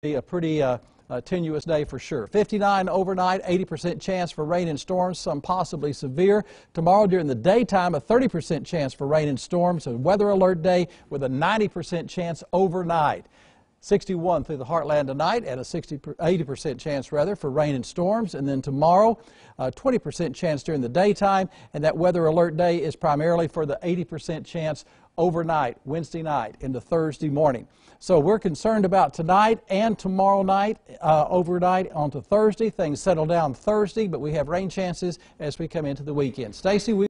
be a pretty uh, uh, tenuous day for sure. 59 overnight, 80% chance for rain and storms, some possibly severe. Tomorrow during the daytime, a 30% chance for rain and storms, a weather alert day with a 90% chance overnight. 61 through the heartland tonight and a 60, 80% chance rather for rain and storms. And then tomorrow, a 20% chance during the daytime. And that weather alert day is primarily for the 80% chance overnight, Wednesday night into Thursday morning. So we're concerned about tonight and tomorrow night, uh, overnight onto Thursday. Things settle down Thursday, but we have rain chances as we come into the weekend. Stacy, we